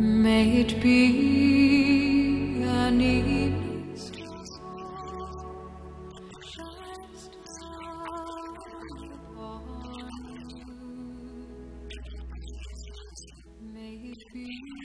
May it be an evening down upon you. May it be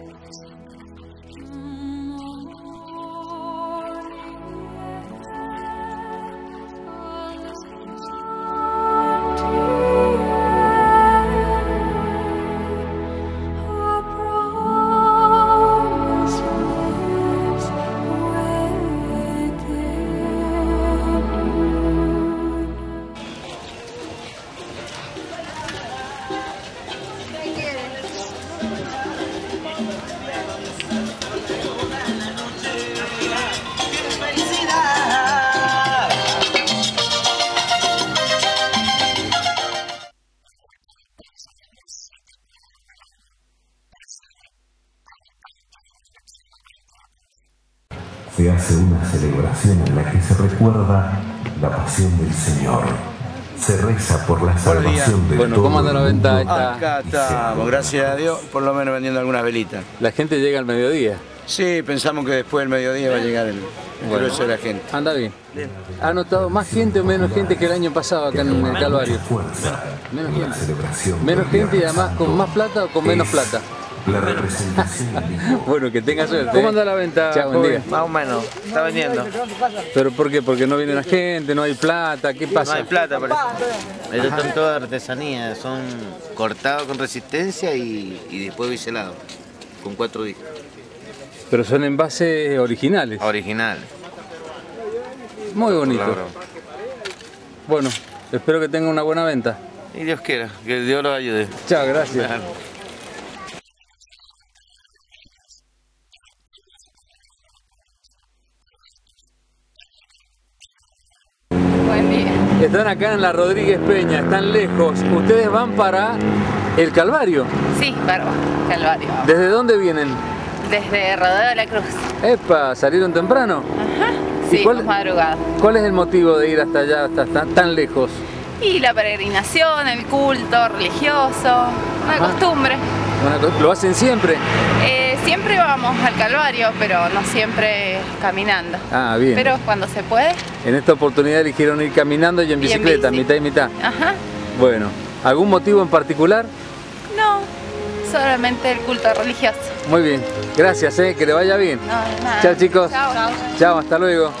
Thank you. Se hace una celebración en la que se recuerda la pasión del Señor. Se reza por la salvación de Bueno, todo ¿cómo anda la venta esta? Acá estamos, gracias a Dios, por lo menos vendiendo algunas velitas. La gente llega al mediodía. Sí, pensamos que después del mediodía va a llegar el, el grueso de la gente. Anda bien. ¿Ha notado más gente o menos gente que el año pasado acá en el Calvario? Fuerza. Menos gente. Menos gente y además con más plata o con menos plata. La representación. Bueno, que tenga suerte. ¿Cómo ¿eh? anda la venta, Chao, buen día. Más o menos, está vendiendo. ¿Pero por qué? Porque no viene la gente, no hay plata, ¿qué No pasa? hay plata, parece. Estos son todas artesanías, son cortados con resistencia y, y después biselados, con cuatro discos. Pero son envases originales. Original. Muy bonito. Claro. Bueno, espero que tenga una buena venta. Y Dios quiera, que Dios los ayude. Chao, gracias. Están acá en la Rodríguez Peña, están lejos. Ustedes van para el Calvario. Sí, Barba, Calvario. ¿Desde dónde vienen? Desde Rodeo de la Cruz. Epa, ¿salieron temprano? Ajá. ¿Y Sí, cuál- hemos madrugado. ¿Cuál es el motivo de ir hasta allá, hasta tan, tan lejos? Y la peregrinación, el culto religioso, una Ajá. costumbre. ¿Lo hacen siempre? Eh, siempre vamos al Calvario, pero no siempre caminando. Ah, bien. Pero cuando se puede, En esta oportunidad eligieron ir caminando y en Y en bicicleta, bici. mitad y mitad. ajá. Bueno, ¿algún motivo en particular? No, solamente el culto religioso. Muy bien, gracias, eh, que le vaya bien. No. Chao, chicos. Chao. Chao, hasta luego.